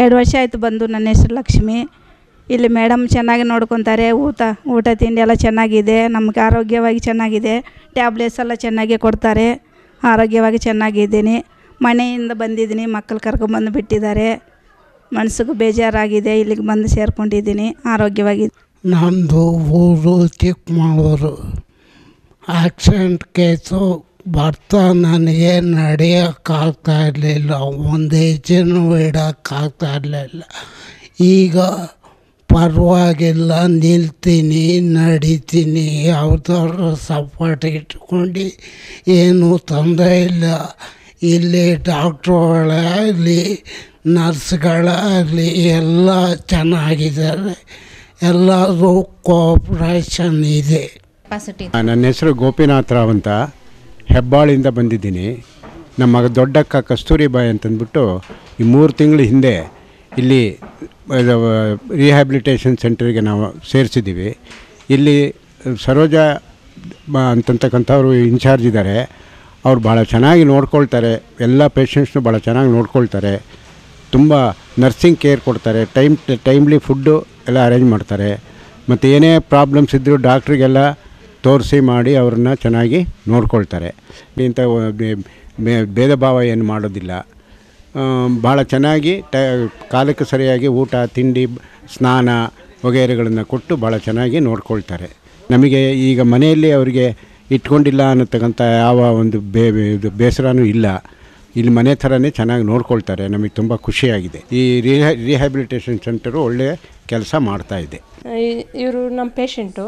ಎರಡು ವರ್ಷ ಆಯಿತು ಬಂದು ನನ್ನ ಹೆಸರು ಲಕ್ಷ್ಮಿ. ಇಲ್ಲಿ ಮೇಡಮ್ ಚೆನ್ನಾಗಿ ನೋಡ್ಕೊತಾರೆ, ಊಟ ಊಟ ತಿಂಡಿ ಎಲ್ಲ ಚೆನ್ನಾಗಿದೆ, ನಮಗೆ ಆರೋಗ್ಯವಾಗಿ ಚೆನ್ನಾಗಿದೆ, ಟ್ಯಾಬ್ಲೆಟ್ಸ್ ಎಲ್ಲ ಚೆನ್ನಾಗೇ ಕೊಡ್ತಾರೆ, ಆರೋಗ್ಯವಾಗಿ ಚೆನ್ನಾಗಿದ್ದೀನಿ. ಮನೆಯಿಂದ ಬಂದಿದ್ದೀನಿ, ಮಕ್ಕಳು ಕರ್ಕೊಂಬಂದು ಬಿಟ್ಟಿದ್ದಾರೆ. ಮನಸ್ಸಿಗೂ ಬೇಜಾರಾಗಿದೆ, ಇಲ್ಲಿಗೆ ಬಂದು ಸೇರ್ಕೊಂಡಿದ್ದೀನಿ, ಆರೋಗ್ಯವಾಗಿ. ನಮ್ಮದು ಊರು ಚಿಕ್ಕಮಗಳೂರು. ಆಕ್ಸಿಡೆಂಟ್ ಕೇಸು ಬರ್ತಾ ನನಗೆ ನಡೆಯೋಕ್ಕಾಗ್ತಾ ಇರಲಿಲ್ಲ ಒಂದು ಹೆಜ್ಜೆನೂ ಇಡೋಕ್ಕಾಗ್ತಾ ಇರಲಿಲ್ಲ. ಈಗ ಪರವಾಗಿಲ್ಲ ನಿಲ್ತೀನಿ ನಡೀತೀನಿ ಯಾವ್ದಾದ್ರು ಸಪೋರ್ಟ್ ಇಟ್ಕೊಂಡು ಏನೂ ತೊಂದರೆ ಇಲ್ಲ. ಇಲ್ಲಿ ಡಾಕ್ಟ್ರುಗಳಾಗಲಿ ನರ್ಸ್ಗಳಾಗಲಿ ಎಲ್ಲ ಚೆನ್ನಾಗಿದ್ದಾರೆ. ಎಲ್ಲರೂ ಕೋಪ್ರೇಷನ್ ಇದೆ. ನನ್ನ ಹೆಸರು ಗೋಪಿನಾಥ್ ರಾವ್ ಅಂತ. ಹೆಬ್ಬಾಳಿಂದ ಬಂದಿದ್ದೀನಿ. ನಮ್ಮ ದೊಡ್ಡಕ್ಕ ಕಸ್ತೂರಿಬಾಯಿ ಅಂತಂದ್ಬಿಟ್ಟು ಈ ಮೂರು ತಿಂಗಳ ಹಿಂದೆ ಇಲ್ಲಿ ರಿಹ್ಯಾಬಿಲಿಟೇಷನ್ ಸೆಂಟರ್ಗೆ ನಾವು ಸೇರಿಸಿದ್ದೀವಿ. ಇಲ್ಲಿ ಸರೋಜ ಅಂತಂತಕ್ಕಂಥವ್ರು ಇನ್ಚಾರ್ಜ್ ಇದ್ದಾರೆ. ಅವ್ರು ಭಾಳ ಚೆನ್ನಾಗಿ ನೋಡ್ಕೊಳ್ತಾರೆ. ಎಲ್ಲ ಪೇಷಂಟ್ಸ್ನು ಭಾಳ ಚೆನ್ನಾಗಿ ನೋಡ್ಕೊಳ್ತಾರೆ. ತುಂಬ ನರ್ಸಿಂಗ್ ಕೇರ್ ಕೊಡ್ತಾರೆ. ಟೈಮ್ ಟೈಮ್ಲಿ ಫುಡ್ಡು ಎಲ್ಲ ಅರೇಂಜ್ ಮಾಡ್ತಾರೆ. ಮತ್ತು ಏನೇ ಪ್ರಾಬ್ಲಮ್ಸ್ ಇದ್ದರೂ ಡಾಕ್ಟ್ರಿಗೆಲ್ಲ ತೋರಿಸಿ ಮಾಡಿ ಅವ್ರನ್ನ ಚೆನ್ನಾಗಿ ನೋಡ್ಕೊಳ್ತಾರೆ. ಇಂಥ ಭೇದ ಭಾವ ಏನು ಮಾಡೋದಿಲ್ಲ. ಭಾಳ ಚೆನ್ನಾಗಿ ಟ, ಕಾಲಕ್ಕೆ ಸರಿಯಾಗಿ ಊಟ, ತಿಂಡಿ, ಸ್ನಾನ ವಗೈರೆಗಳನ್ನು ಕೊಟ್ಟು ಭಾಳ ಚೆನ್ನಾಗಿ ನೋಡ್ಕೊಳ್ತಾರೆ. ನಮಗೆ ಈಗ ಮನೆಯಲ್ಲಿ ಅವರಿಗೆ ಇಟ್ಕೊಂಡಿಲ್ಲ ಅನ್ನತಕ್ಕಂಥ ಯಾವ ಒಂದು ಬೇ ಇದು ಬೇಸರನೂ ಇಲ್ಲ. ಇಲ್ಲಿ ಮನೆ ಥರನೇ ಚೆನ್ನಾಗಿ ನೋಡ್ಕೊಳ್ತಾರೆ. ನಮಗೆ ತುಂಬ ಖುಷಿಯಾಗಿದೆ. ಈ ರಿಹ್ಯಾ ರಿಹ್ಯಾಬಿಲಿಟೇಷನ್ ಸೆಂಟರು ಒಳ್ಳೆಯ ಕೆಲಸ ಮಾಡ್ತಾ ಇದೆ. ಇವರು ನಮ್ಮ ಪೇಷಂಟು.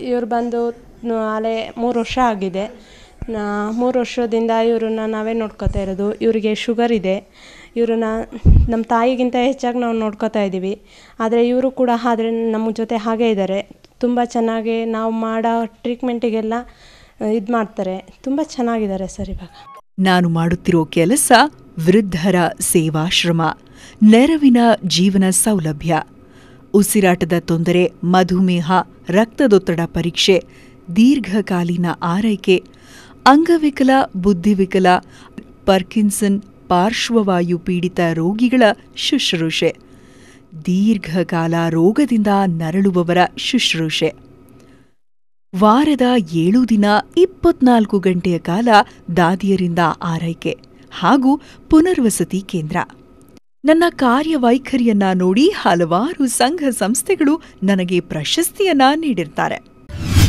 ಇವರು ಬಂದು ಅಲ್ಲೇ ಮೂರು ವರ್ಷ ಆಗಿದೆ. ಮೂರು ವರ್ಷದಿಂದ ಇವರನ್ನ ನಾವೇ ನೋಡ್ಕೋತಾ ಇರೋದು. ಇವರಿಗೆ ಶುಗರ್ ಇದೆ. ಇವ್ರನ್ನ ನಮ್ಮ ತಾಯಿಗಿಂತ ಹೆಚ್ಚಾಗಿ ನಾವು ನೋಡ್ಕೋತಾ ಇದ್ದೀವಿ ಆದರೆ ಇವರು ಕೂಡ ಆದರೆ ನಮ್ಮ ಜೊತೆ ಹಾಗೇ ಇದ್ದಾರೆ ತುಂಬ ಚೆನ್ನಾಗಿ ನಾವು ಮಾಡೋ ಟ್ರೀಟ್ಮೆಂಟಿಗೆಲ್ಲ ಇದು ಮಾಡ್ತಾರೆ. ತುಂಬ ಚೆನ್ನಾಗಿದ್ದಾರೆ ಸರ್ ಇವಾಗ. ನಾನು ಮಾಡುತ್ತಿರೋ ಕೆಲಸ ವೃದ್ಧರ ಸೇವಾಶ್ರಮ, ನೆರವಿನ ಜೀವನ ಸೌಲಭ್ಯ. ಉಸಿರಾಟದ ತೊಂದರೆ, ಮಧುಮೇಹ, ರಕ್ತದೊತ್ತಡ ಪರೀಕ್ಷೆ ದೀರ್ಘಕಾಲೀನ ಆರೈಕೆ, ಅಂಗವಿಕಲ, ಬುದ್ಧಿವಿಕಲ, ಪರ್ಕಿನ್ಸನ್ ಪಾರ್ಶ್ವವಾಯು ಪೀಡಿತ ರೋಗಿಗಳ ಶುಶ್ರೂಷೆ, ದೀರ್ಘಕಾಲ ರೋಗದಿಂದ ನರಳುವವರ ಶುಶ್ರೂಷೆ. ವಾರದ ಏಳು ದಿನ ಇಪ್ಪತ್ನಾಲ್ಕು ಗಂಟೆಯ ಕಾಲ ದಾದಿಯರಿಂದ ಆರೈಕೆ ಹಾಗೂ ಪುನರ್ವಸತಿ ಕೇಂದ್ರ. ನನ್ನ ಕಾರ್ಯವೈಖರಿಯನ್ನ ನೋಡಿ ಹಲವಾರು ಸಂಘ ಸಂಸ್ಥೆಗಳು ನನಗೆ ಪ್ರಶಸ್ತಿಯನ್ನ ನೀಡಿರ್ತಾರೆ.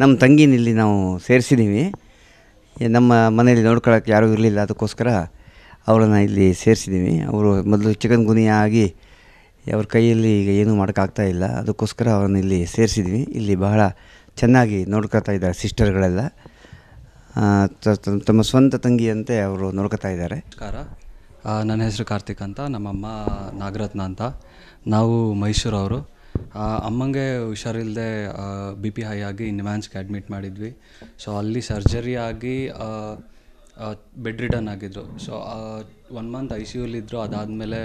ನಮ್ಮ ತಂಗಿನಿಲ್ಲಿ ನಾವು ಸೇರಿಸಿದ್ದೀವಿ. ನಮ್ಮ ಮನೆಯಲ್ಲಿ ನೋಡ್ಕೊಳ್ಳೋಕ್ಕೆ ಯಾರೂ ಇರಲಿಲ್ಲ ಅದಕ್ಕೋಸ್ಕರ ಅವಳನ್ನು ಇಲ್ಲಿ ಸೇರಿಸಿದ್ದೀವಿ. ಅವರು ಮೊದಲು ಚಿಕನ್ ಗುನಿಯ ಆಗಿ ಅವ್ರ ಕೈಯಲ್ಲಿ ಈಗ ಏನೂ ಮಾಡೋಕ್ಕಾಗ್ತಾ ಇಲ್ಲ. ಅದಕ್ಕೋಸ್ಕರ ಅವರನ್ನು ಇಲ್ಲಿ ಸೇರಿಸಿದ್ವಿ ಇಲ್ಲಿ ಬಹಳ ಚೆನ್ನಾಗಿ ನೋಡ್ಕೊತಾ ಇದ್ದಾರೆ ಸಿಸ್ಟರ್ಗಳೆಲ್ಲ. ತಮ್ಮ ಸ್ವಂತ ತಂಗಿಯಂತೆ ಅವರು ನೋಡ್ಕೊತಾ ಇದ್ದಾರೆ. ಆ, ನನ್ನ ಹೆಸರು ಕಾರ್ತಿಕ್ ಅಂತ ನಮ್ಮಮ್ಮ ನಾಗರತ್ನ ಅಂತ. ನಾವು ಮೈಸೂರವರು. ಅಮ್ಮಂಗೆ ಹುಷಾರಿಲ್ಲದೆ ಬಿ ಪಿ ಹೈ ಆಗಿ ನಿಮ್ಯಾನ್ಸ್ಗೆ ಅಡ್ಮಿಟ್ ಮಾಡಿದ್ವಿ. ಸೊ ಅಲ್ಲಿ ಸರ್ಜರಿ ಆಗಿ ಬೆಡ್ ರಿಟರ್ನ್ ಆಗಿದ್ರು. So one month I C ಯುಲಿದ್ದರು ಅದಾದಮೇಲೆ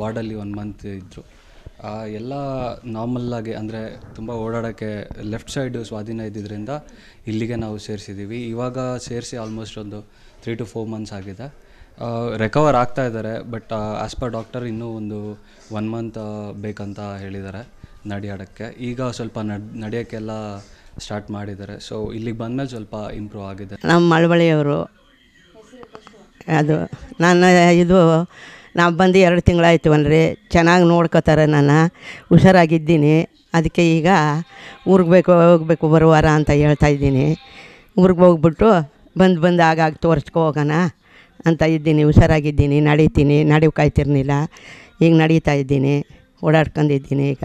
ವಾರ್ಡಲ್ಲಿ ಒನ್ ಮಂತ್ ಇದ್ದರು ಎಲ್ಲ ನಾರ್ಮಲ್ಲಾಗಿ ಅಂದರೆ ತುಂಬ ಓಡಾಡೋಕ್ಕೆ ಲೆಫ್ಟ್ ಸೈಡು ಸ್ವಾಧೀನ ಇದ್ದಿದ್ದರಿಂದ ಇಲ್ಲಿಗೆ ನಾವು ಸೇರಿಸಿದ್ದೀವಿ. ಇವಾಗ ಸೇರಿಸಿ ಆಲ್ಮೋಸ್ಟ್ ಒಂದು ತ್ರೀ ಟು ಫೋರ್ ಮಂತ್ಸ್ ಆಗಿದೆ. ರೆಕವರ್ ಆಗ್ತಾ ಇದ್ದಾರೆ ಬಟ್ ಆಸ್ ಪರ್ ಡಾಕ್ಟರ್ ಇನ್ನೂ ಒಂದು ಒನ್ ಮಂತ್ ಬೇಕಂತ ಹೇಳಿದ್ದಾರೆ ನಡೆಯಾಡೋಕ್ಕೆ ಈಗ ಸ್ವಲ್ಪ ನಡ್ ನಡೆಯೋಕ್ಕೆಲ್ಲ ಸ್ಟಾರ್ಟ್ ಮಾಡಿದ್ದಾರೆ. ಸೊ ಇಲ್ಲಿಗೆ ಬಂದಮೇಲೆ ಸ್ವಲ್ಪ ಇಂಪ್ರೂವ್ ಆಗಿದೆ. ನಮ್ಮ ಮಳವಳಿಯವರು ಅದು ನಾನು ಇದು, ನಾವು ಬಂದು ಎರಡು ತಿಂಗಳಾಯ್ತು ಅನ್ರಿ ಚೆನ್ನಾಗಿ ನೋಡ್ಕೋತಾರೆ ನಾನು ಹುಷಾರಾಗಿದ್ದೀನಿ. ಅದಕ್ಕೆ ಈಗ ಊರಿಗೆ ಬೇಕು, ಹೋಗಬೇಕು ಬರುವಾರ ಅಂತ ಹೇಳ್ತಾ ಇದ್ದೀನಿ. ಊರಿಗೆ ಹೋಗ್ಬಿಟ್ಟು ಬಂದು ಬಂದು ಆಗಾಗ ತೋರಿಸ್ಕೊ ಹೋಗೋಣ. ಅಂತ ಇದ್ದೀನಿ ಹುಷಾರಾಗಿದ್ದೀನಿ ನಡೀತೀನಿ ನಡೆಯೋಕ್ಕಾಯ್ತಿರ್ಲಿಲ್ಲ ಈಗ ನಡೀತಾ ಇದ್ದೀನಿ ಓಡಾಡ್ಕೊಂಡಿದ್ದೀನಿ ಈಗ.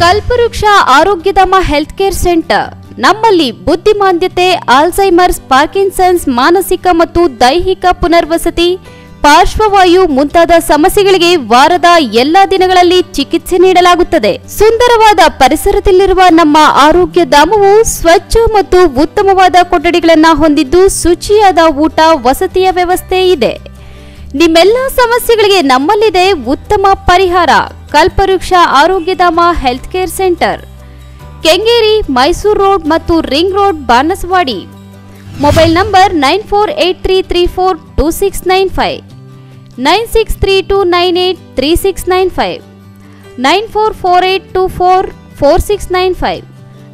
ಕಲ್ಪವೃಕ್ಷ ಆರೋಗ್ಯಧಾಮ ಹೆಲ್ತ್ ಕೇರ್ ಸೆಂಟರ್. ನಮ್ಮಲ್ಲಿ ಬುದ್ಧಿಮಾಂದ್ಯತೆ ಆಲ್ಝೈಮರ್ಸ್ ಪಾರ್ಕಿನ್ಸನ್ಸ್ ಮಾನಸಿಕ ಮತ್ತು ದೈಹಿಕ ಪುನರ್ವಸತಿ ಪಾರ್ಶ್ವವಾಯು ಮುಂತಾದ ಸಮಸ್ಯೆಗಳಿಗೆ ವಾರದ ಎಲ್ಲಾ ದಿನಗಳಲ್ಲಿ ಚಿಕಿತ್ಸೆ ನೀಡಲಾಗುತ್ತದೆ. ಸುಂದರವಾದ ಪರಿಸರದಲ್ಲಿರುವ ನಮ್ಮ ಆರೋಗ್ಯ ಧಾಮವು ಸ್ವಚ್ಛ ಮತ್ತು ಉತ್ತಮವಾದ ಕೊಠಡಿಗಳನ್ನು ಹೊಂದಿದ್ದು ಶುಚಿಯಾದ ಊಟ, ವಸತಿಯ ವ್ಯವಸ್ಥೆ ಇದೆ. ನಿಮ್ಮೆಲ್ಲ ಸಮಸ್ಯೆಗಳಿಗೆ ನಮ್ಮಲ್ಲಿದೆ ಉತ್ತಮ ಪರಿಹಾರ. Kalpavriksha Arogyadhama health care centre. Kengeri, Mysuru road ಮತ್ತು ring road, Banasawadi. Mobile number nine four eight three three four two six nine five. Nine six three two nine eight three six nine five nine four four eight two four four six nine five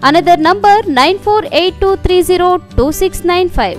another number nine four eight two three zero two six nine five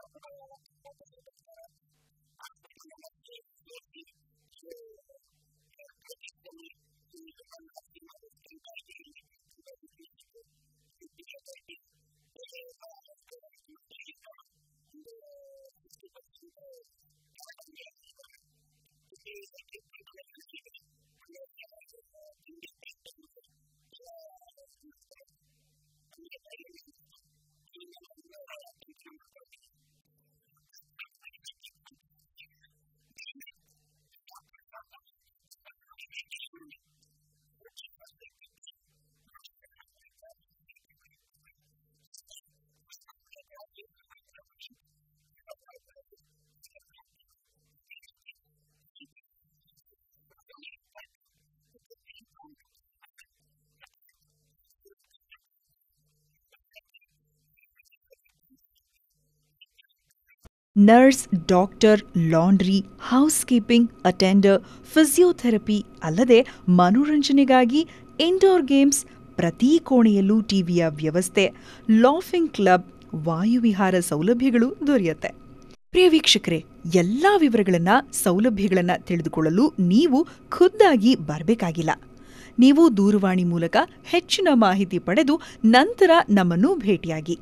nurse doctor laundry housekeeping attender physiotherapy ಅಲ್ಲದೆ ಮನೋರಂಜನೆಗಾಗಿ indoor games ಪ್ರತಿ ಕೋಣೆಯಲ್ಲೂ ಟಿವಿಯ ವ್ಯವಸ್ಥೆ. Laughing club ವಾಯುವಿಹಾರ ಸೌಲಭ್ಯಗಳು ದೊರೆಯುತ್ತೆ. ಪ್ರಿಯ ವೀಕ್ಷಕರೇ, ಎಲ್ಲಾ ವಿವರಗಳನ್ನ, ಸೌಲಭ್ಯಗಳನ್ನ ತಿಳಿದುಕೊಳ್ಳಲು ನೀವು ಖುದ್ದಾಗಿ ಬರಬೇಕಾಗಿಲ್ಲ. ನೀವು ದೂರವಾಣಿ ಮೂಲಕ ಹೆಚ್ಚಿನ ಮಾಹಿತಿ ಪಡೆದು ನಂತರ ನಮ್ಮನ್ನು ಭೇಟಿಯಾಗಿ.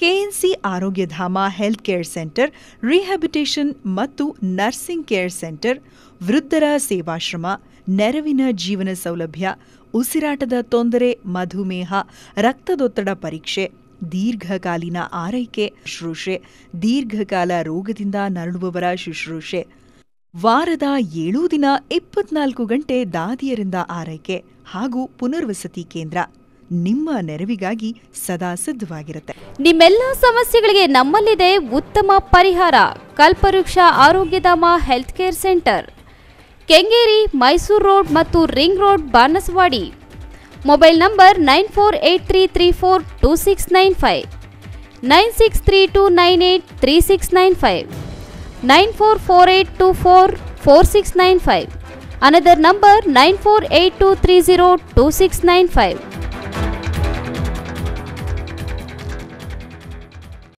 KNC Arogyadhama health care centre, rehabilitation ಮತ್ತು ನರ್ಸಿಂಗ್ ಕೇರ್ ಸೆಂಟರ್, ವೃದ್ಧರ ಸೇವಾಶ್ರಮ, ನೆರವಿನ ಜೀವನ ಸೌಲಭ್ಯ, ಉಸಿರಾಟದ ತೊಂದರೆ, ಮಧುಮೇಹ, ರಕ್ತದೊತ್ತಡ ಪರೀಕ್ಷೆ, ದೀರ್ಘಕಾಲೀನ ಆರೈಕೆ ಶುಶ್ರೂಷೆ, ದೀರ್ಘಕಾಲ ರೋಗದಿಂದ ನರಳುವವರ ಶುಶ್ರೂಷೆ. ವಾರದ ಏಳೂ ದಿನ ಇಪ್ಪತ್ನಾಲ್ಕು ಗಂಟೆ ದಾದಿಯರಿಂದ ಆರೈಕೆ ಹಾಗೂ ಪುನರ್ವಸತಿ ಕೇಂದ್ರ. ನಿಮ್ಮ ನೆರವಿಗಾಗಿ ಸದಾ ಸಿದ್ಧವಾಗಿರುತ್ತೆ. ನಿಮ್ಮೆಲ್ಲ ಸಮಸ್ಯೆಗಳಿಗೆ ನಮ್ಮಲ್ಲಿದೆ ಉತ್ತಮ ಪರಿಹಾರ. Kalpavriksha Arogyadhama health care centre. Kengeri, Mysuru road ಮತ್ತು ring road, Banasawadi. Mobile number nine four eight three three four two six nine five. Nine six three two nine eight three six nine five. Nine four four eight two four four six nine five. Another number nine four eight two three zero two six nine five.